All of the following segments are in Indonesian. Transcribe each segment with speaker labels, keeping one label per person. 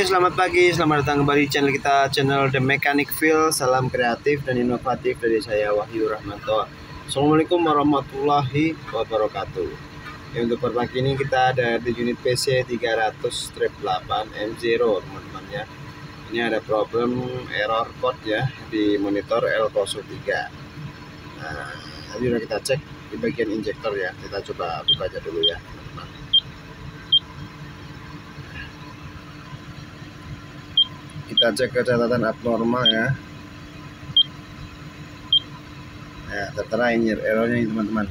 Speaker 1: Selamat pagi, selamat datang kembali di channel kita, channel The Mechanic Feel. Salam kreatif dan inovatif dari saya Wahyu Rahmanto. Assalamualaikum warahmatullahi wabarakatuh. Ya, untuk per pagi ini kita ada di unit PC 300 strip 8 M0 teman-teman ya. Ini ada problem error code ya di monitor L03. Nah, tadi udah kita cek di bagian injektor ya. Kita coba buka aja dulu ya. Kita cek ke catatan abnormal ya. Ya tertera ini errornya ini teman-teman.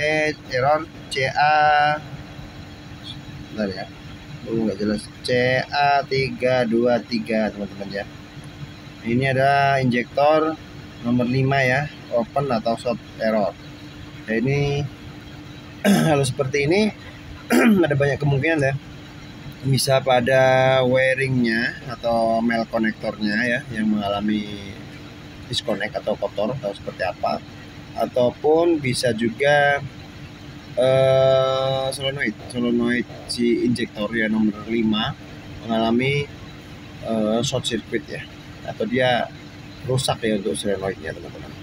Speaker 1: Eh error CA bentar ya. Oh nggak jelas. CA323 teman-teman ya. Ini ada injektor nomor 5 ya open atau short error. Nah, ini kalau seperti ini ada banyak kemungkinan ya bisa pada wiringnya atau male konektornya ya yang mengalami disconnect atau kotor atau seperti apa. Ataupun bisa juga uh, solenoid solenoid si injektor ya nomor 5 mengalami uh, short circuit ya. Atau dia rusak ya untuk solenoidnya teman-teman.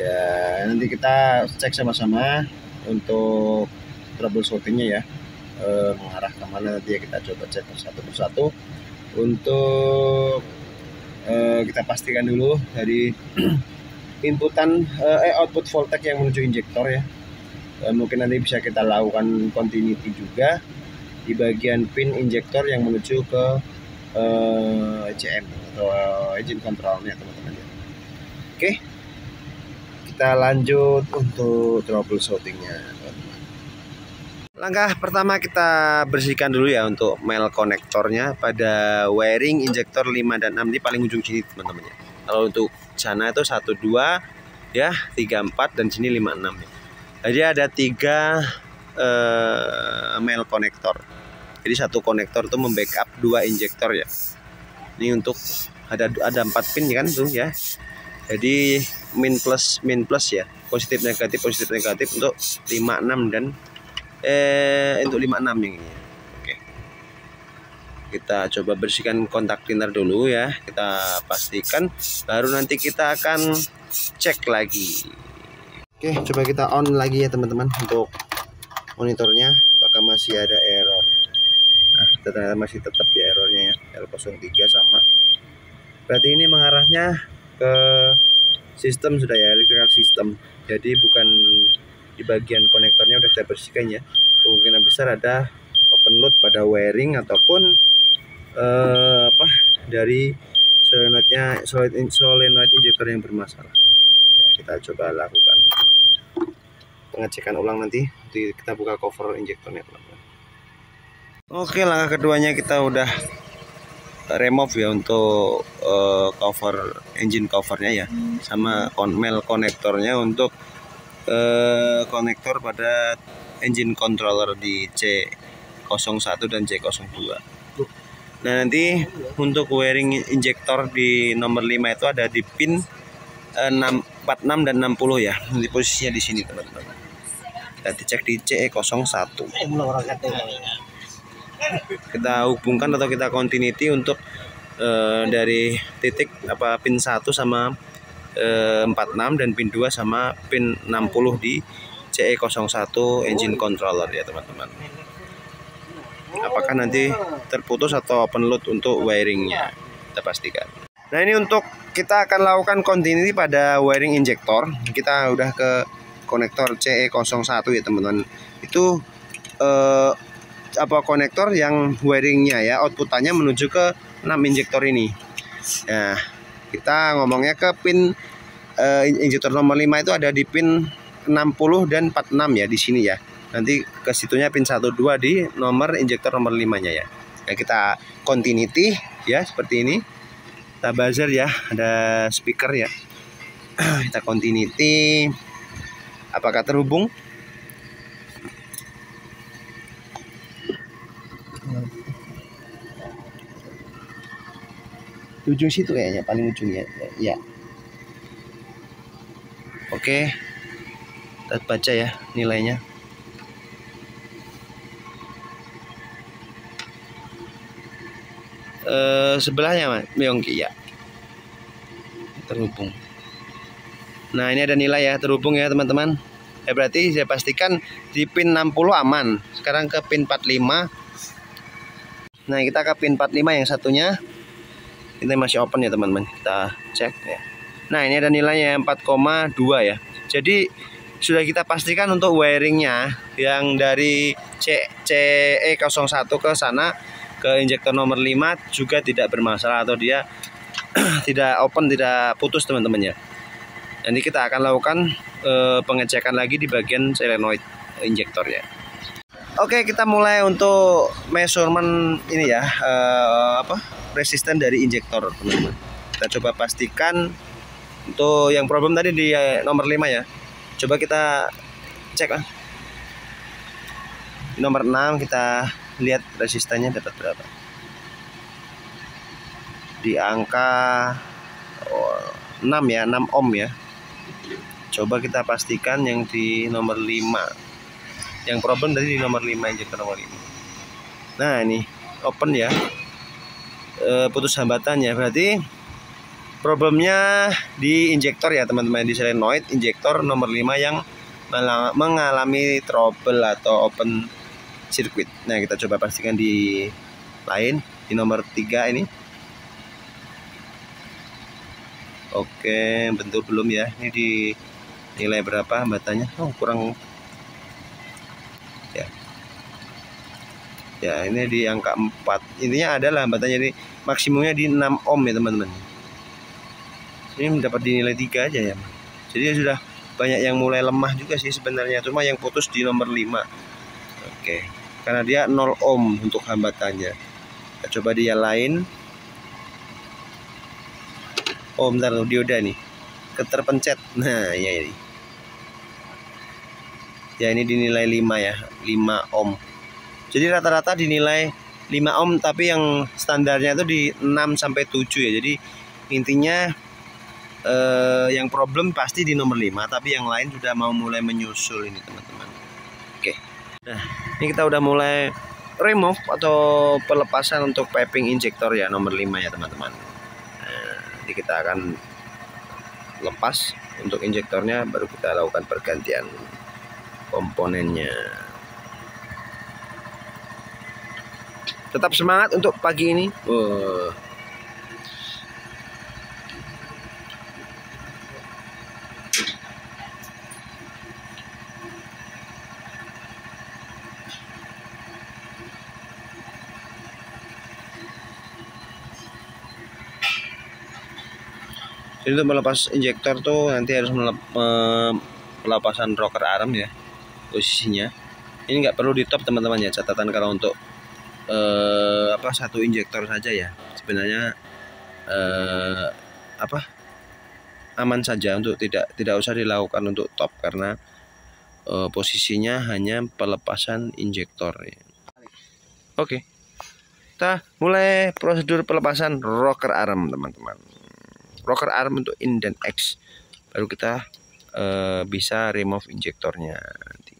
Speaker 1: Ya nanti kita cek sama-sama untuk troubleshootingnya ya eh, mengarah ke mana nanti ya kita coba cek satu persatu untuk eh, kita pastikan dulu dari inputan eh, output voltage yang menuju injektor ya. Eh, mungkin nanti bisa kita lakukan continuity juga di bagian pin injektor yang menuju ke eh, ECM atau engine controlnya teman-teman ya. oke kita lanjut untuk troubleshootingnya Langkah pertama kita bersihkan dulu ya untuk male konektornya pada wiring injektor 5 dan 6 di paling ujung sini teman-teman ya. Kalau untuk sana itu 1 2 ya, 3 4 dan sini 5 6 ya. Jadi ada 3 eh, male konektor. Jadi satu konektor itu membackup dua injektor ya. Ini untuk ada ada 4 pin kan tuh ya. Jadi min plus min plus ya. Positif negatif positif negatif untuk 5 6 dan eh untuk 56 ini. Oke. Kita coba bersihkan kontak cleaner dulu ya. Kita pastikan baru nanti kita akan cek lagi. Oke coba kita on lagi ya teman-teman untuk monitornya. Apakah masih ada error? Nah ternyata masih tetap ya errornya ya. L03 sama. Berarti ini mengarahnya ke sistem sudah ya electrical system. Jadi bukan di bagian konektornya udah kita bersihkan ya. Kemungkinan besar ada open load pada wiring ataupun uh, apa dari solenoidnya solenoid, solenoid injektor yang bermasalah. Ya, kita coba lakukan pengecekan ulang nanti. Nanti kita buka cover injektornya oke langkah keduanya kita udah remove ya untuk uh, cover engine covernya ya. Sama mel konektornya untuk eh, konektor pada engine controller di C01 dan C02. Nah nanti untuk wiring injektor di nomor 5 itu ada di pin eh, 46 dan 60 ya. Di posisinya di sini teman-teman. Kita dicek di C01. Kita hubungkan atau kita continuity untuk uh, dari titik apa pin 1 sama 46 dan pin 2 sama pin 60 di CE01 engine controller ya teman-teman. Apakah nanti terputus atau open load untuk wiringnya? Kita pastikan. Nah ini untuk kita akan lakukan continuity pada wiring injektor. Kita udah ke konektor CE01 ya teman-teman. Itu eh, apa konektor yang wiringnya ya outputannya menuju ke 6 injektor ini. Ya kita ngomongnya ke pin uh, injektor nomor 5 itu ada di pin 60 dan 46 ya di sini ya. Nanti ke situnya pin 12 di nomor injektor nomor 5-nya ya. Nah, kita continuity ya seperti ini. Kita buzzer ya, ada speaker ya. kita continuity. Apakah terhubung? Ujung situ kayaknya paling ujungnya. Ya. Oke. Kita baca ya nilainya. Eh, sebelahnya Myongki ya terhubung. Nah ini ada nilai ya terhubung ya teman-teman. Ya berarti saya pastikan di pin 60 aman. Sekarang ke pin 45 nah kita ke pin 45 yang satunya ini masih open ya teman-teman. Kita cek ya. Nah ini ada nilainya 4,2 ya. Jadi sudah kita pastikan untuk wiringnya yang dari C, CE01 ke sana ke injektor nomor 5 juga tidak bermasalah atau dia tidak open tidak putus teman-teman ya. Nanti kita akan lakukan e, pengecekan lagi di bagian solenoid injektor ya Oke kita mulai untuk measurement ini ya e, apa resisten dari injektor teman-teman. Kita coba pastikan untuk yang problem tadi di nomor 5 ya. Coba kita cek lah nomor 6 kita lihat resistannya dapat berapa. Di angka oh, 6 ya 6 ohm ya. Coba kita pastikan yang di nomor 5 yang problem tadi di nomor 5 injektor nomor 5 nah ini open ya. E, putus hambatannya berarti problemnya di injektor ya teman-teman. Di solenoid injektor nomor 5 yang mengalami trouble atau open circuit. Nah kita coba pastikan di lain di nomor 3 ini. Oke bentuk belum ya. Ini di nilai berapa hambatannya? Oh kurang ya ini di angka 4 intinya adalah hambatannya ini maksimumnya di 6 ohm ya teman-teman. Ini mendapat dinilai tiga aja ya jadi sudah banyak yang mulai lemah juga sih sebenarnya. Cuma yang putus di nomor 5 oke. Karena dia 0 ohm untuk hambatannya. Kita coba dia lain. Oh bentar dioda nih. Keterpencet. Nah ya ini ya ini dinilai 5 ya. 5 ohm jadi rata-rata dinilai 5 ohm tapi yang standarnya itu di 6 sampai 7 ya. Jadi intinya eh, yang problem pasti di nomor 5 tapi yang lain sudah mau mulai menyusul ini teman-teman. Oke. Nah ini kita udah mulai remove atau pelepasan untuk piping injektor ya nomor 5 ya teman-teman. Nah, jadi kita akan lepas untuk injektornya baru kita lakukan pergantian komponennya tetap semangat untuk pagi ini. Uh, jadi untuk melepas injektor tuh nanti harus melep, pelepasan rocker arm ya posisinya. Ini nggak perlu di top teman-teman ya catatan kalau untuk eh, apa satu injektor saja ya. Sebenarnya eh, apa aman saja untuk tidak tidak usah dilakukan untuk top karena eh, posisinya hanya pelepasan injektor ya. oke. Kita mulai prosedur pelepasan rocker arm teman-teman. Rocker arm untuk in dan X. Baru kita uh, bisa remove injektornya nanti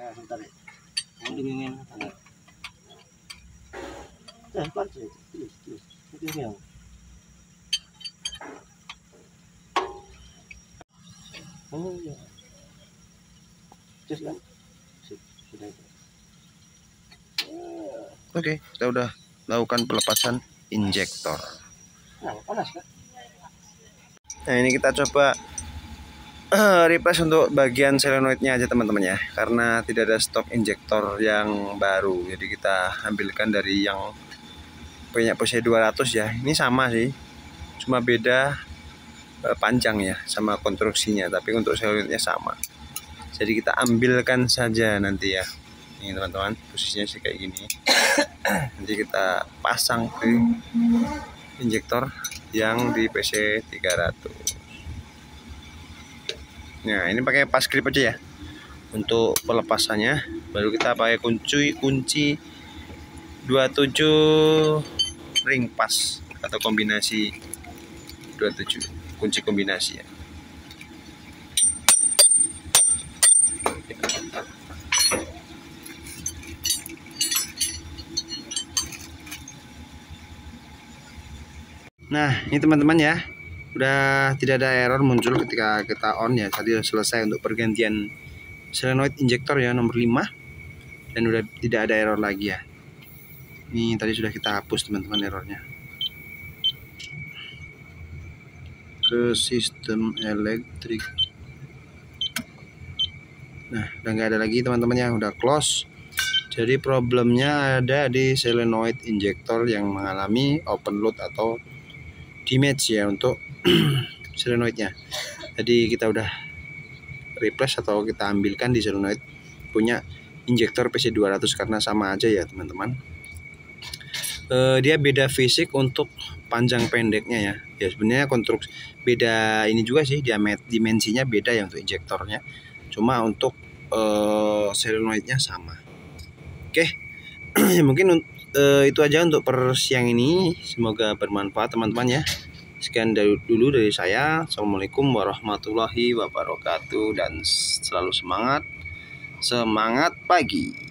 Speaker 1: ya. Sebentar ya. Mau dinginin enggak? Nah, panci. Terus, terus. Ini yang. Oh ya. Terus kan? Sudah itu. Oke, kita udah lakukan pelepasan injektor. Nah, panas kan? Nah, ini kita coba replace untuk bagian solenoidnya aja teman-teman ya. Karena tidak ada stok injektor yang baru. Jadi kita ambilkan dari yang punya PC 200 ya. Ini sama sih. Cuma beda uh, panjang ya sama konstruksinya. Tapi untuk solenoidnya sama. Jadi kita ambilkan saja nanti ya. Ini teman-teman posisinya sih kayak gini. Nanti kita pasang ke injektor yang di PC 300 nah ini pakai pas grip aja ya untuk pelepasannya baru kita pakai kunci kunci 27 ring pas atau kombinasi 27 kunci kombinasi ya Nah, ini teman-teman ya. Udah tidak ada error muncul ketika kita on ya. Tadi sudah selesai untuk pergantian solenoid injektor ya nomor 5 dan udah tidak ada error lagi ya. Ini tadi sudah kita hapus teman-teman errornya. Ke sistem elektrik. Nah, udah nggak ada lagi teman-teman ya, udah close. Jadi problemnya ada di solenoid injektor yang mengalami open load atau damage ya untuk solenoidnya. Jadi kita udah replace atau kita ambilkan di solenoid punya injektor PC200 karena sama aja ya teman-teman. E, dia beda fisik untuk panjang pendeknya ya. Ya sebenarnya konstruksi beda ini juga sih diameter dimensinya beda ya untuk injektornya. Cuma untuk e, solenoidnya sama. Oke. Mungkin uh, itu aja untuk per siang ini. Semoga bermanfaat teman-teman ya. Sekian dari dulu dari saya. Assalamualaikum warahmatullahi wabarakatuh dan selalu semangat. Semangat pagi.